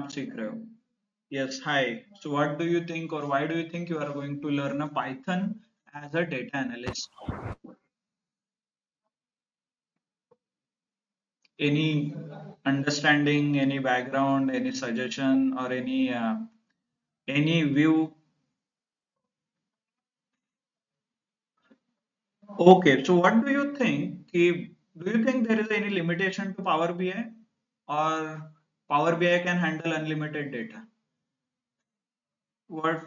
आप सीख रहे हो yes hi so what do you think or why do you think you are going to learn a python as a data analyst any understanding any background any suggestion or any uh, any view okay so what do you think do you think there is any limitation to power bi or power bi can handle unlimited data what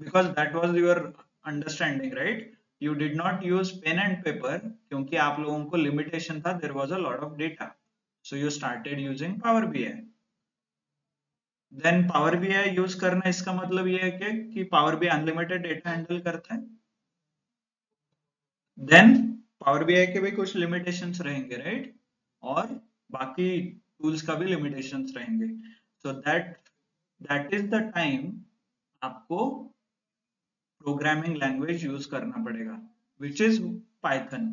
because that was your understanding right you did not use pen and paper क्योंकि आप लोगों को limitation था there was a lot of data so you started using power bi then power bi use करना इसका मतलब ये है कि कि power bi unlimited data handle करता है then power bi के भी कुछ limitations रहेंगे right और बाकी tools का भी limitations रहेंगे। So that that is the time आपको प्रोग्रामिंग लैंग्वेज यूज़ करना पड़ेगा विच इज़ पाइथन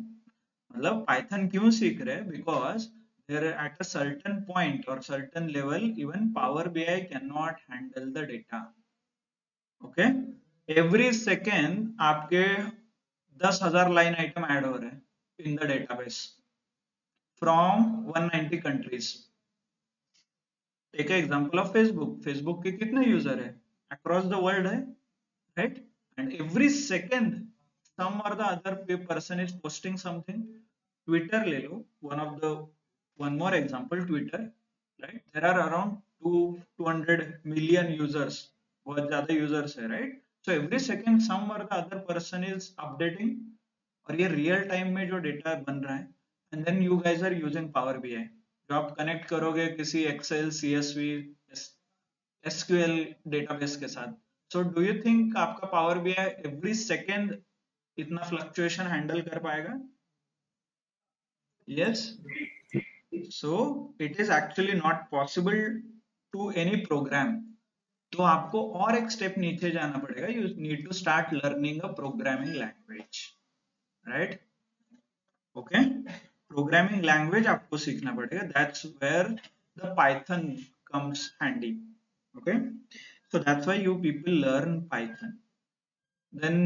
मतलब पाइथन क्यों सीख रहे because there at a certain point और certain level even power B I can not handle the data okay every second आपके दस हज़ार लाइन आइटम ऐड हो रहे हैं in the database from 190 countries take example of Facebook Facebook के कितने user है? अक्रॉस द वर्ल्ड है right and every second some or the other person is posting something Twitter ले लो one of the one more example Twitter right there are around two hundred million users बहुत ज़्यादा users है right so every second some or the other person is updating और ये real time में जो data बन रहा है and then you guys are using power B जो आप कनेक्ट करोगे किसी एक्सेल सीएसवी एसक्यूएल डेटाबेस के साथ। सो डू यू थिंक आपका power B I every second इतना फ्लक्चुएशन हैंडल कर पाएगा? Yes so it is actually not possible to any program तो आपको और एक स्टेप नीचे जाना पड़ेगा। You need to start learning a programming language right okay programming language आपको सीखना पड़ेगा। That's where the Python comes handy okay? So that's why you people learn python. Then,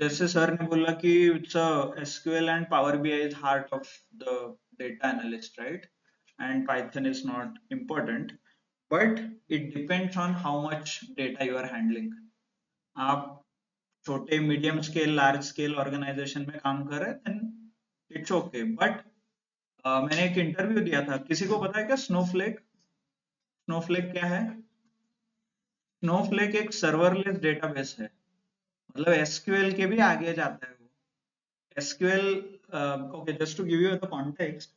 जैसे सर ने बोला कि it's SQL and power BI is heart of the data analyst right and Python is not important, but it depends on how much data you are handling. आप छोटे medium scale large scale organisation में काम कर रहे हैं it's okay but मैंने एक interview दिया था। किसी को पता है क्या स्नोफ्लेक स्नोफ्लेक क्या है? स्नोफ्लेक एक सर्वरलेस डेटाबेस है। मतलब एसक्यूएल के भी आगे जाता है वो। SQL okay just to give you the context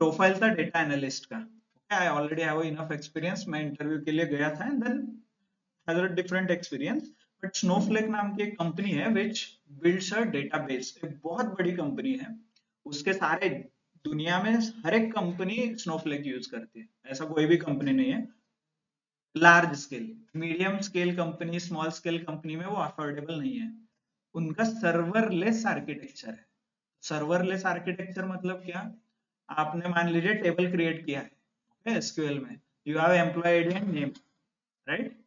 profile था डेटा एनालिस्ट का। I already have enough experience मैं इंटरव्यू के लिए गया था। And then has a different experience but Snowflake नाम की एक कंपनी है विच बिल्ड्स अ डेटाबेस एक बहुत बड़ी कंपनी है। उसके सारे दुनिया में हर एक कंपनी स्नोफ्लेक यूज़ करती है। ऐसा कोई भी कंपनी नहीं है। Large scale medium scale company small scale company में वो अफोर्डेबल नहीं है। उनका सर्वरलेस आर्किटेक्चर है। सर्वरलेस आर्किटेक्चर मतलब क्या? आपने मान लीजिए टेबल क्रिएट किया है एसक्यूएल में। You have employee ID and name right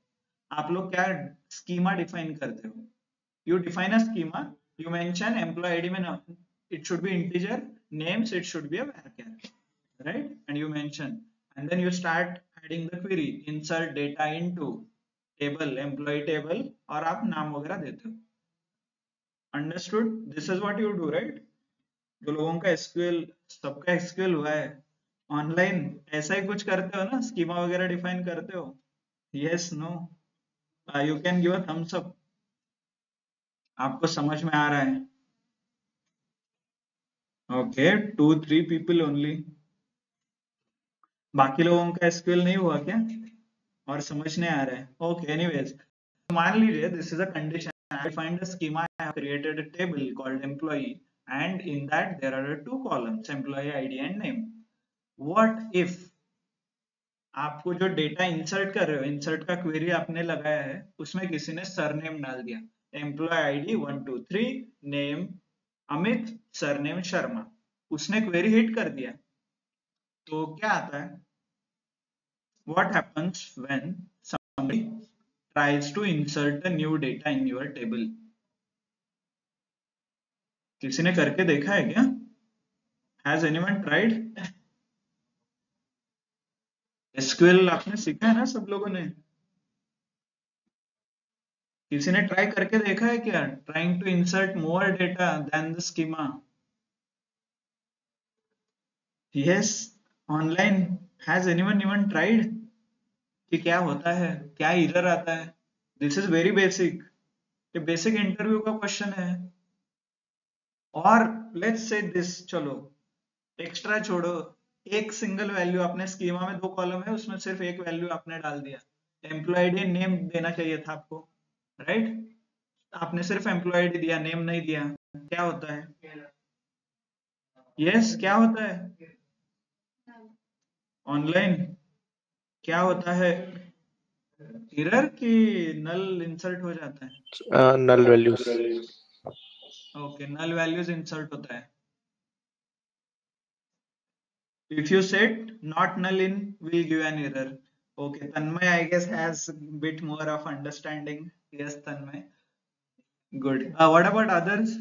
आप लोग क्या स्कीमा डिफाइन करते हो? You define a you mention employee में it should be integer names it should be a char right and you mention and then you start adding the query insert data into table employee table और आप नाम वगैरह देते हो। Understood this is what you do right जो लोगों का SQL सबका एसक्यूएल हुआ है। ऑनलाइन ऐसा ही कुछ करते हो ना? स्कीमा वगैरह डिफाइन करते हो? Yes no. You can give a thumbs up आपको समझ में आ रहा है? Okay two three people only बाकी लोगों का स्किल नहीं हुआ क्या? और समझ नहीं आ रहा है। ओके एनीवेज मान लीजिए this is addition I find a schema table called employee and in that there are two columns employee ID and name what if आपको जो डेटा इंसर्ट कर रहे हो इंसर्ट का क्वेरी आपने लगाया है, उसमें किसी ने सरनेम डाल दिया। Employee ID one two three name Amit surname Sharma. उसने क्वेरी हिट कर दिया। तो क्या आता है? What happens when somebody tries to insert a new data in your किसी ने करके देखा है क्या? Has anyone tried? SQL आपने सीखा है ना सब लोगों ने? किसी ने ट्राई करके देखा है क्या? Trying to insert more data then the schema yes online has anyone even tried कि क्या होता है? क्या इरर आता है? दिस इज़ वेरी बेसिक ये बेसिक इंटरव्यू का क्वेश्चन है। और लेट्स से दिस चलो एक्स्ट्रा छोड़ो। एक सिंगल वैल्यू आपने स्कीमा में दो कॉलम है उसमें सिर्फ़ एक वैल्यू आपने डाल दिया। एम्प्लॉय नेम देना चाहिए था आपको राइट आपने सिर्फ़ एम्प्लॉय दिया नेम नहीं दिया। क्या होता है? यस yes, क्या होता है? ऑनलाइन क्या होता है? एरर की नल इंसर्ट हो जाता है? Null values okay null values insert होता है। if you set not null in will give an error okay tanmay i guess has bit more of understanding yes tanmay good uh, what about others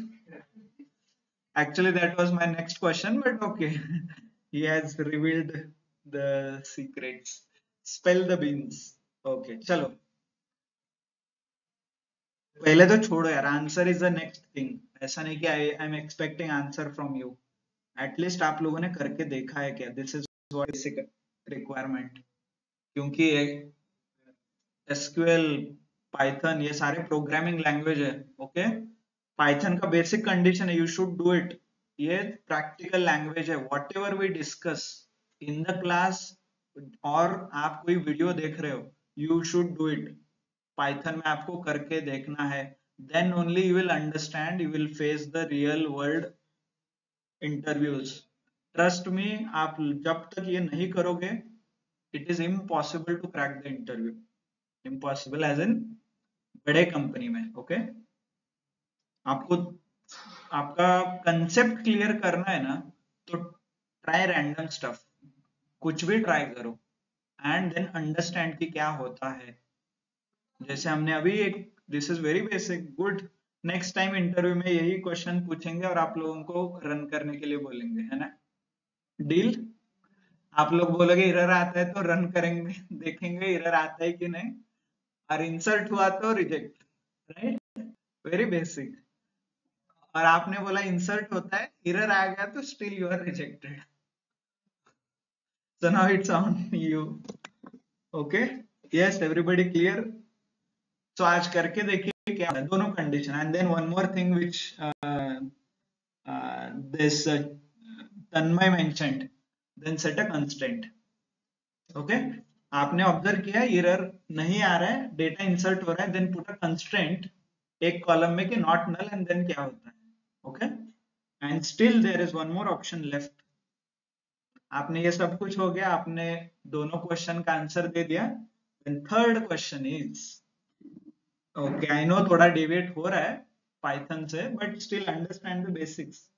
actually that was my next question but okay he has revealed the secrets spell the beans okay chalo पहले तो छोड़ो यार answer is the next thing ऐसा नहीं कि I I am expecting answer from you at least आप लोगों ने करके देखा है क्या? दिस इज़ बेसिक रिक्वायरमेंट क्योंकि एसक्यूएल, पाइथन, ये सारे प्रोग्रामिंग लैंग्वेज है ओके पाइथन का बेसिक कंडीशन है यू शुड डू इट ये प्रैक्टिकल लैंग्वेज है. Whatever we discuss in the class और आप कोई वीडियो देख रहे हो you should do it Python में आपको करके देखना है. Then only you will understand you will face the real world interviews trust me आप जब तक ये नहीं करोगे it is impossible to crack the interview impossible as in बड़े कंपनी में ओके okay? आपको, आपका कंसेप्ट क्लियर करना है ना तो ट्राई रैंडम स्टफ़ कुछ भी ट्राई करो एंड देन अंडरस्टैंड कि क्या होता है. जैसे हमने अभी एक this is very basic good next time interview में यही क्वेश्चन पूछेंगे और आप लोगों को रन करने के लिए बोलेंगे, है ना? डील आप लोग बोलोगे, इरर आता है तो रन करेंगे। देखेंगे इरर आता है कि नहीं। और इंसर्ट हुआ तो रिजेक्ट राइट वेरी बेसिक और आपने बोला इंसर्ट होता है, इरर आ गया तो still you are rejected so now it's on you. Okay? Yes, everybody clear? So आज करके देखिए। क्या दोनों condition and then one more thing which this Tanmay mentioned then set a constraint okay आपने ऑब्ज़र्व किया एरर नहीं आ रहा है डेटा इंसर्ट हो रहा है देन पुट अ कंस्ट्रेंट एक कॉलम में कि नॉट नल एंड देन क्या होता है? Okay and still there is one more option left आपने ये सब कुछ हो गया, आपने दोनों क्वेश्चन का आंसर दे दिया। Then third question is okay I know थोड़ा डिबेट हो रहा है पाइथन से but still understand the basics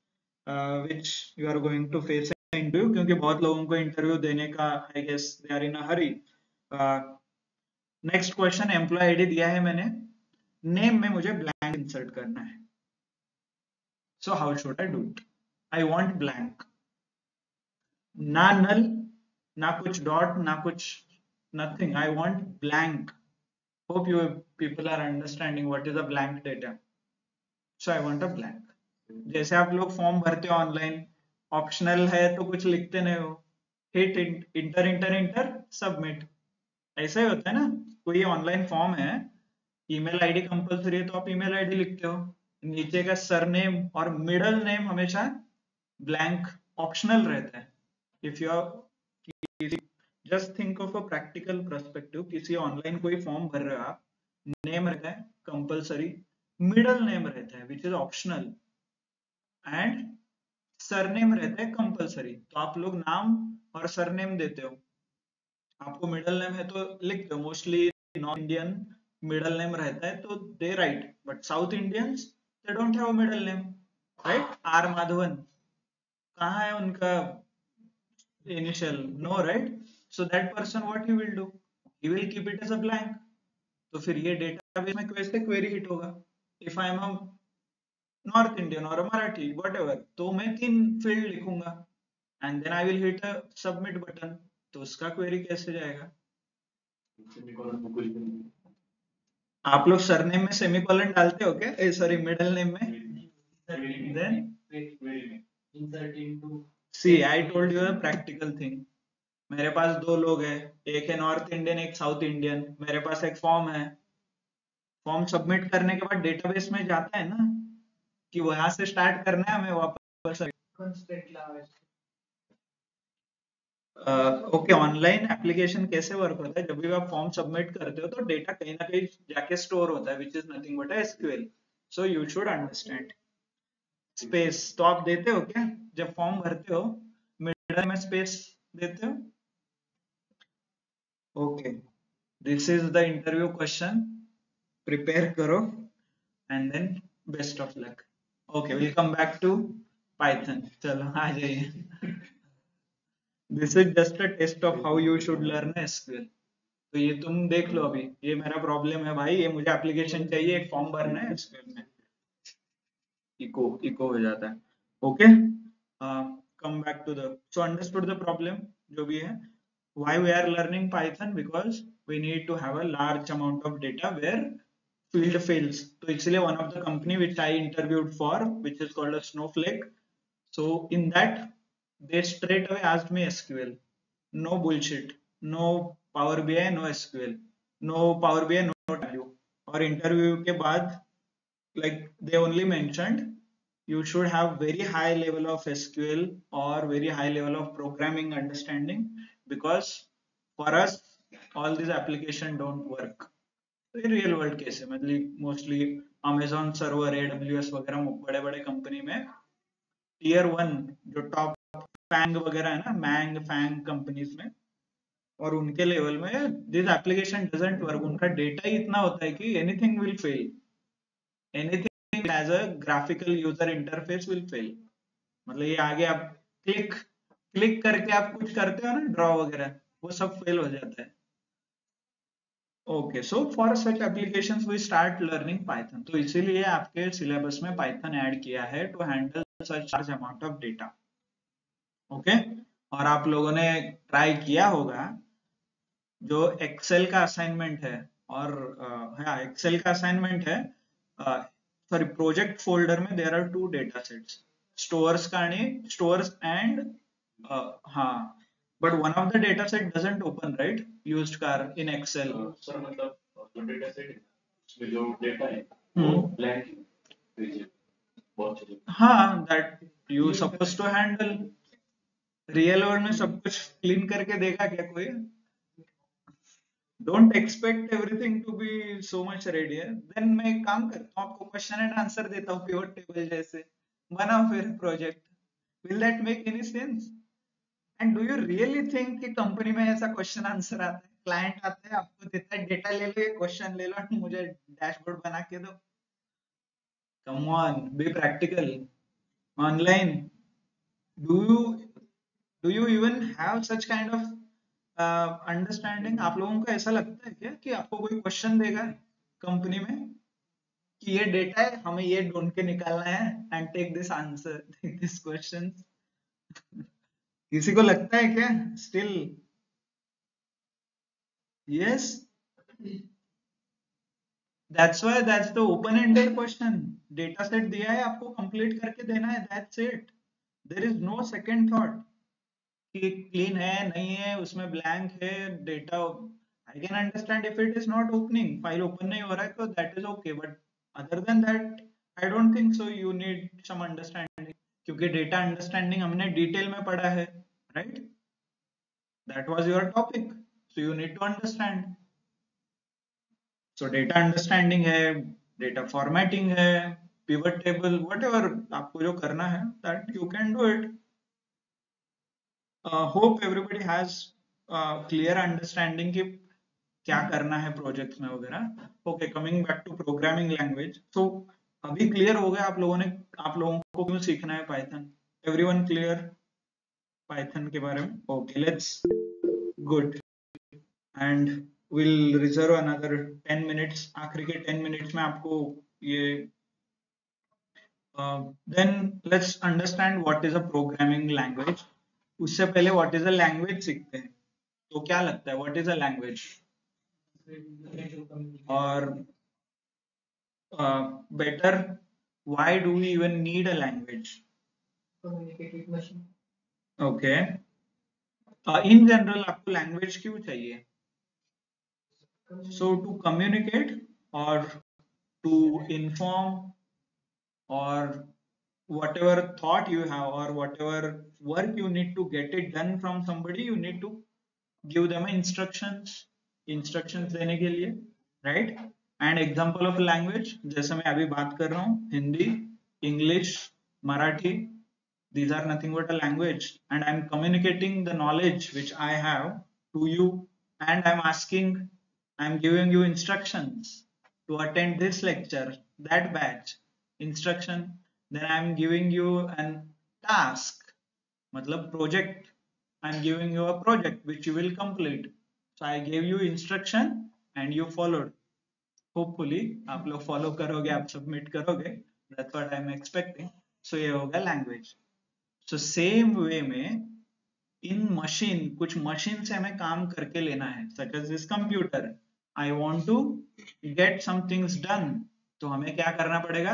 which you are going to face interview क्योंकि बहुत लोगों को इंटरव्यू देने का I guess they are in a hurry next question employee ID दिया है मैंने. नेम में मुझे ब्लैंक इंसर्ट करना है. So how should I do it I want blank ना नल ना कुछ डॉट ना कुछ nothing I want blank hope you people are understanding what is a blank data. So, i want a blank. जैसे आप लोग फॉर्म भरते हो ऑनलाइन ऑप्शनल है तो कुछ लिखते नहीं हो। Hit enter enter enter submit ऐसा ही होता है ना? कोई ऑनलाइन फॉर्म है ईमेल आईडी कंपलसरी है तो आप ईमेल आईडी लिखते हो। नीचे का सरनेम और मिडल नेम हमेशा ब्लैंक ऑप्शनल रहता है। If you are just think of a practical perspective किसी ऑनलाइन कोई फॉर्म भर रहे हो आप नेम रहता है कंपलसरी मिडल नेम रहता है which is optional and surname रहता है कंपलसरी तो आप लोग नाम और सरनेम देते हो। आपको मिडल नेम है तो लिखते हो mostly north Indian middle name रहता है तो they right but south Indians they don't have middle name right R Madhavan कहाँ है उनका initial no right? So that person what he will do? He will keep it as a blank. तो फिर ये database में कैसे query hit होगा? If I am a north Indian और मराठी वट तो मैं तीन फ़ील्ड लिखूँगा। And then I will hit a submit button तो उसका क्वेरी कैसे जाएगा? आप लोग सरनेम में सेमीकोलन डालते हो क्या? सॉरी मिडिल नेम में? Then see I told you a practical thing मेरे पास दो लोग हैं एक है नॉर्थ इंडियन एक साउथ इंडियन मेरे पास एक फॉर्म है। फॉर्म सबमिट करने के बाद डेटाबेस में जाता है ना कि वहाँ से स्टार्ट करना है हमें वापस ओके ऑनलाइन एप्लीकेशन कैसे वर्क होता है? जब भी आप फॉर्म सबमिट करते हो तो डेटा कहीं ना कहीं जाके स्टोर होता है which is nothing but SQL so you should understand space तो आप देते हो क्या? जब फॉर्म भरते हो मिडल में स्पेस देते हो? Okay this is the interview question prepare करो and then best of luck okay will come back to Python चलो आ जाइए this is just a test of how you should learn SQL तो ये तुम देख लो अभी। ये मेरा प्रॉब्लम है भाई। ये मुझे एप्लीकेशन चाहिए, एक फॉर्म भरना है एसक्यूएल में। इको इको हो जाता है। Okay come back to the so understood the problem जो भी है। why we are learning python because we need to have a large amount of data where field fails so actually one of the company which i interviewed for which is called a snowflake so in that they straight away asked me SQL. No bullshit. No Power BI, no SQL. No Power BI, no Tableau. Or interview के बाद, like they only mentioned, you should have very high level of SQL or very high level of programming understanding Because for us, all these application don't work. Real world case है मतलब mostly Amazon server AWS वगैरह बड़े बड़े company में tier one जो top FAANG वगैरह है ना मैंग फैंग कंपनीज़ में, और उनके लेवल में दिस एप्लीकेशन डजेंट वर्क उनका डेटा ही इतना होता है कि anything will fail anything as a graphical user interface will fail मतलब ये आगे आप क्लिक क्लिक करके आप कुछ करते हो ना ड्रॉ वगैरह, वो सब फेल हो जाता है। Okay so for such applications we start learning Python तो इसीलिए आपके सिलेबस में पाइथन ऐड किया है to handle such large amount of data okay और आप लोगों ने ट्राई किया होगा, जो एक्सेल का असाइनमेंट है, और हाँ एक्सेल का असाइनमेंट है सॉरी प्रोजेक्ट फोल्डर में there are two data sets stores का स्टोर्स एंड हाँ. But one of the data set doesn't open right used car in Excel sir मतलब जो डेटा सेट है जो डेटा है वो ब्लैंक हाँ. That you suppose to handle real world में सब कुछ क्लीन करके देखा क्या कोई? Don't expect everything to be so much ready है? देन मैं एक काम करता हूँ आपको क्वेश्चन एंड आंसर देता हूँ पिवट टेबल जैसे. बनाओ फिर project will that make any sense and do you really think कि कंपनी में ऐसा क्वेश्चन आंसर आता है? क्लाइंट आता है, आपको देता है डेटा ले लो ये क्वेश्चन ले लो, मुझे डैशबोर्ड बना के दो। Come on be practical online do you do you even have such kind of understanding आप लोगों को ऐसा लगता है क्या कि आपको कोई क्वेश्चन देगा कंपनी में कि ये डेटा है, हमें ये ढूंढ के निकालना है? And take this answer take this question किसी को लगता है क्या? Still yes that's why that's the open ended question data set दिया है, आपको कंप्लीट करके देना है that's it there is no second thought कि क्लीन है, नहीं है, उसमें ब्लैंक है data I can understand if it is not opening file open नहीं हो रहा है तो that is okay but other then that I don't think so you need some understanding क्योंकि डेटा अंडरस्टैंडिंग हमने डिटेल में पढ़ा है. Right that was your topic so you need to understand so data understanding है data formatting है pivot table whatever आपको जो करना है that you can do it hope everybody has clear understanding कि क्या करना है प्रोजेक्ट्स में वगैरह. Okay coming back to programming language सो अभी क्लियर हो गया आप लोगों ने, आप लोगों को क्यों सीखना है पाइथन एवरीवन क्लियर पाइथन के बारे में। Okay let's good and will reserve another 10 minutes आखिरी के 10 मिनट्स में आपको ये then let's understand what is a programming language उससे पहले व्हाट इज़ अ लैंग्वेज सीखते हैं। तो क्या लगता है? व्हाट इज़ अ लैंग्वेज और better why do we even need a language okay in general आपको लैंग्वेज क्यों चाहिए? सो टू कम्युनिकेट और टू इन्फॉर्म और whatever thought you have और whatever work you need to get it done from somebody you need to give them instruction instruction देने के लिए right and example of language जैसे मैं अभी बात कर रहा हूँ, Hindi English Marathi these are nothing but a language and I'm communicating the knowledge which I have to you and I'm asking I'm giving you instructions to attend this lecture that batch instruction then I'm giving you an task matlab project I'm giving you a project which you will complete so I gave you instruction and you followed hopefully आप लोग follow करोगे आप submit करोगे that's what I'm expecting so ये होगा language So, same way में इन machine कुछ machine से हमें काम करके लेना है such as this computer. I want to get some things done. तो हमें क्या करना पड़ेगा?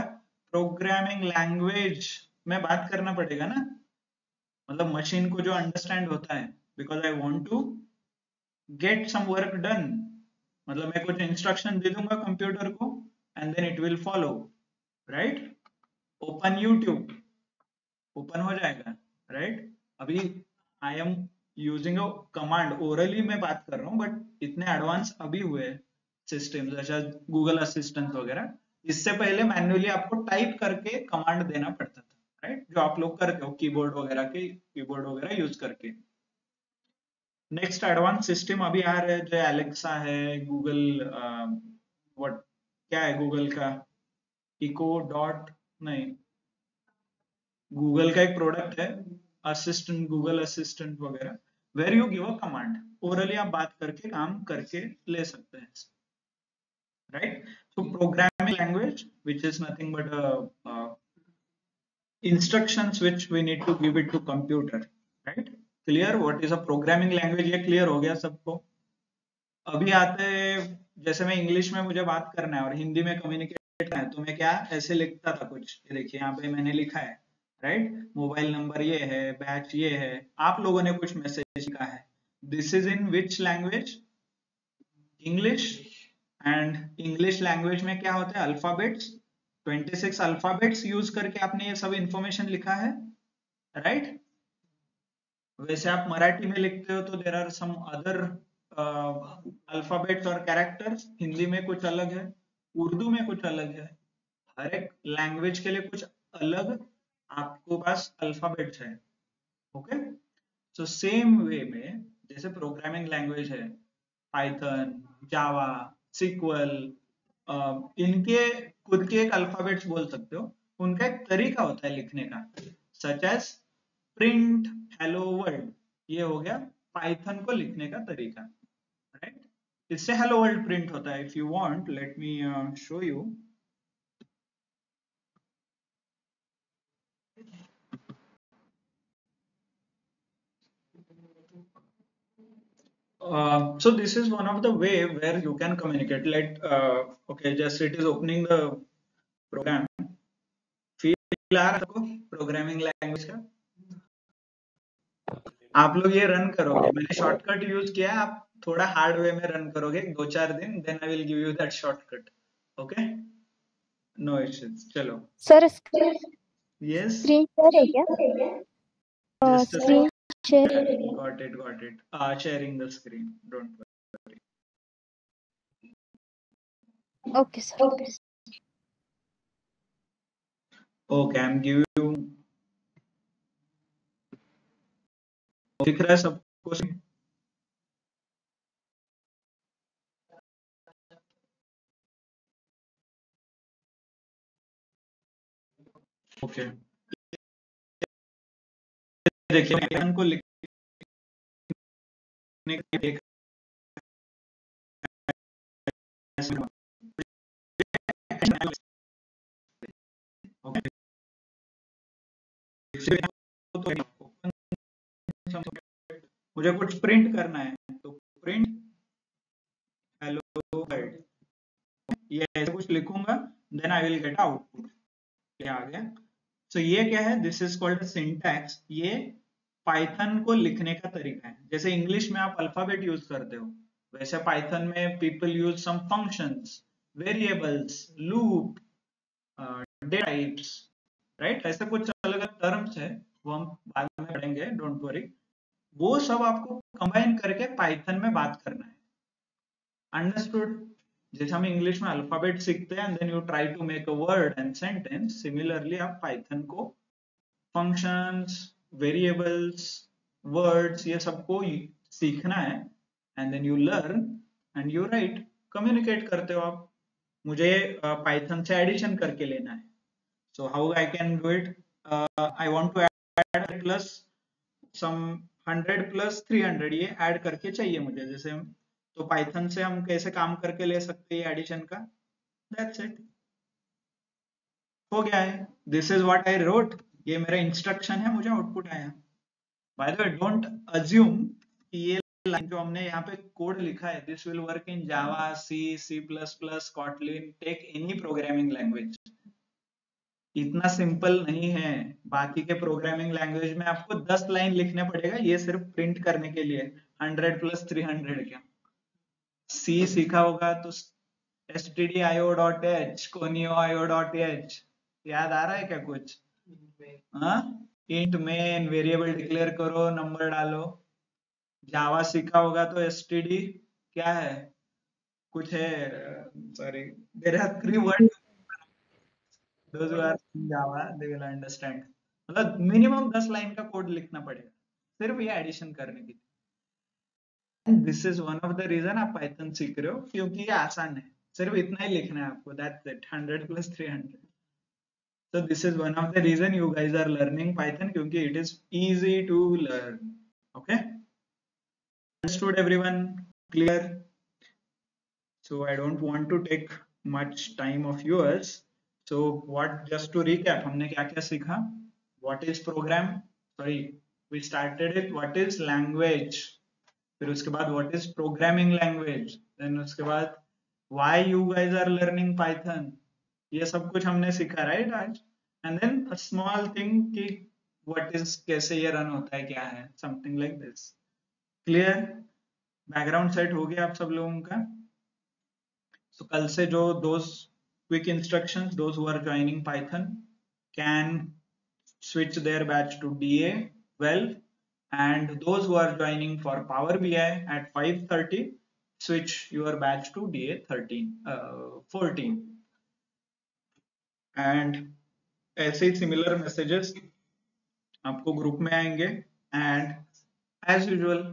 प्रोग्रामिंग लैंग्वेज में बात करना पड़ेगा ना? मतलब मशीन को जो अंडरस्टैंड होता है because I want to get some work done मतलब मैं कुछ इंस्ट्रक्शन दे दूँगा कंप्यूटर को and then it will follow right open YouTube open हो जाएगा राइट अभी I am using a command orally मैं बात कर रहा हूँ बट इतने एडवांस अभी हुए सिस्टम जैसा गूगल असिस्टेंट वगैरह, इससे पहले मैन्युअली आपको टाइप करके कमांड देना पड़ता था राइट जो आप लोग करते हो कीबोर्ड वगैरह के कीबोर्ड वगैरह यूज़ करके। नेक्स्ट एडवांस सिस्टम अभी आ रहा है, जो एलेक्सा है गूगल व्हाट क्या है गूगल का? इको डॉट नहीं गूगल का एक प्रोडक्ट है असिस्टेंट गूगल असिस्टेंट वगैरह where you give a command orally आप बात करके काम करके ले सकते हैं। Right so programming language which is nothing but instructions which we need to give it to computer right clear what is a programming language ये क्लियर हो गया सबको। अभी आते, जैसे मैं इंग्लिश में मुझे बात करना है और हिंदी में कम्युनिकेट करना है तो मैं क्या, ऐसे लिखता था कुछ। देखिए, यहाँ पे मैंने लिखा है। राइट मोबाइल नंबर ये है बैच ये है। आप लोगों ने कुछ मैसेज लिखा है। This is in which language English and English language में क्या होता है? अल्फाबेट्स 26 अल्फाबेट्स यूज़ करके आपने ये सब इंफॉर्मेशन लिखा है। Right right? वैसे आप मराठी में लिखते हो तो there are some other alphabets और कैरेक्टर्स हिंदी में कुछ अलग है। उर्दू में कुछ अलग है। हर एक लैंग्वेज के लिए कुछ अलग आपको पास अल्फाबेट्स है ओके सो सेम वे में, जैसे प्रोग्रामिंग लैंग्वेज है पाइथन जावा सिक्वल इनके खुद के एक अल्फाबेट्स बोल सकते हो। उनका एक तरीका होता है लिखने का such as print hello world ये हो गया पाइथन को लिखने का तरीका राइट इससे हेलो वर्ल्ड प्रिंट होता है। If you want let me show you Uh, so this is one of the way where you can communicate let uh, okay just it is opening the program. Feel आ रहा है programming language का? आप लोग ये run करोगे। मैंने shortcut use किया आप थोड़ा हार्ड वे में रन करोगे दो चार दिन then I will give you that shortcut okay no issues चलो। सर यस स्क्रीन शेयर है क्या? Screen share got it got it uh, sharing the screen don't worry okay sir okay okay i'm giving you दिख रहा है सबको okay देखिए को लिखने के मुझे कुछ प्रिंट करना है। तो प्रिंट हेलो वर्ल्ड ये ऐसे कुछ लिखूँगा then I will get output क्या आ गया। सो so, ये क्या है? दिस इज़ कॉल्ड सिंटैक्स ये पाइथन को लिखने का तरीका है। जैसे इंग्लिश में आप अल्फ़ाबेट यूज़ करते हो, वैसे पाइथन में people use some functions variables loop types right ऐसे कुछ अलग अलग टर्म्स है, वो हम बाद में पढ़ेंगे डोंट वरी वो सब आपको कंबाइन करके पाइथन में बात करना है। अंडरस्टूड जैसे हम इंग्लिश में अल्फ़ाबेट सीखते हैं then you try to make a word and sentence similarly आप पाइथन को फ़ंक्शंस वेरिएबल्स वर्ड्स ये सबको सीखना है and then you learn and you write communicate करते हो आप। मुझे पाइथन से एडिशन करके लेना है। So how i can do it? uh, i want to add plus some 100 plus 300 ये ऐड करके चाहिए मुझे। जैसे तो पाइथन से हम कैसे काम करके ले सकते हैं एडिशन का? दैट्स इट हो गया है। This is what I wrote ये मेरा इंस्ट्रक्शन है, मुझे आउटपुट आया। By the way don't assume कि ये लाइन जो हमने यहाँ पे कोड लिखा है this will work in Java C C plus plus Kotlin take any programming language इतना सिंपल नहीं है। बाकी के प्रोग्रामिंग लैंग्वेज में आपको 10 लाइन लिखने पड़ेगा, ये सिर्फ़ प्रिंट करने के लिए। 100 प्लस 300 क्या? सी सीखा होगा तो S T D IO dot H conio IO dot H याद आ रहा है क्या कुछ? इंट मेन वेरिएबल डिक्लेयर करो नंबर डालो। जावा सीखा होगा तो एसटीडी क्या है? कुछ है sorry there are three word are in java, they मतलब मिनिमम दस लाइन का कोड लिखना पड़ेगा। सिर्फ़ ये एडिशन करने के लिए। This is one of the reason आप पाइथन सीख रहे हो, क्योंकि ये आसान है। सिर्फ़ इतना ही लिखना है आपको that's it 100 plus 300 so this is one of the reason you guys are learning python क्योंकि it is easy to learn okay understood everyone clear so i don't want to take much time of yours so what just to recap हमने क्या क्या सीखा what is program sorry we started it what is language फिर उसके बाद what is programming language then उसके बाद why you guys are learning python ये सब कुछ हमने सीखा राइट आज? एंड देन स्मॉल थिंग की वट इज़ कैसे ये रन होता है, क्या है? Something like this clear background set हो गया आप सब लोगों का. तो कल से जो दोस्त क्विक इंस्ट्रक्शन दोस्त हुआ joining Python can switch their batch to D A well and दोस्त हुआ joining for Power B I at five thirty switch your batch to D A thirteen fourteen and ऐसे ही सिमिलर मैसेजेस आपको group में आएँगे। And as usual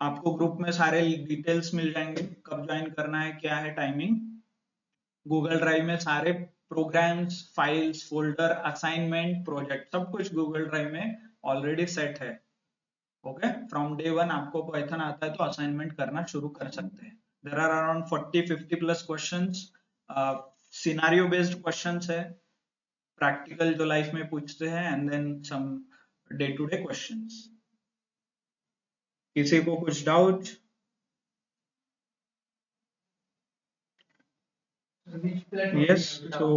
आपको group में सारे डिटेल्स मिल जाएँगे। कब ज्वाइन करना है, क्या है टाइमिंग गूगल ड्राइव में सारे programs files folder assignment project सब कुछ गूगल ड्राइव में ऑलरेडी सेट है। ओके फ्रॉम डे वन आपको पाइथन आता है तो असाइनमेंट करना शुरू कर सकते हैं। There are around forty fifty plus question scenario based question है प्रैक्टिकल जो लाइफ में पूछते हैं and then some day to day question किसी को कुछ डाउट यस तो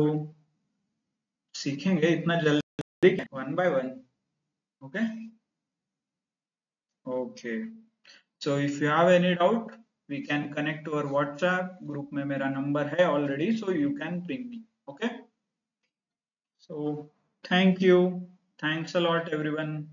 सीखेंगे इतना जल्दी one by one okay okay so if you have any we can connect to our whatsapp group. Mein mera number hai already so you can ping me okay? So thank you. Thanks a lot everyone.